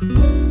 Bye.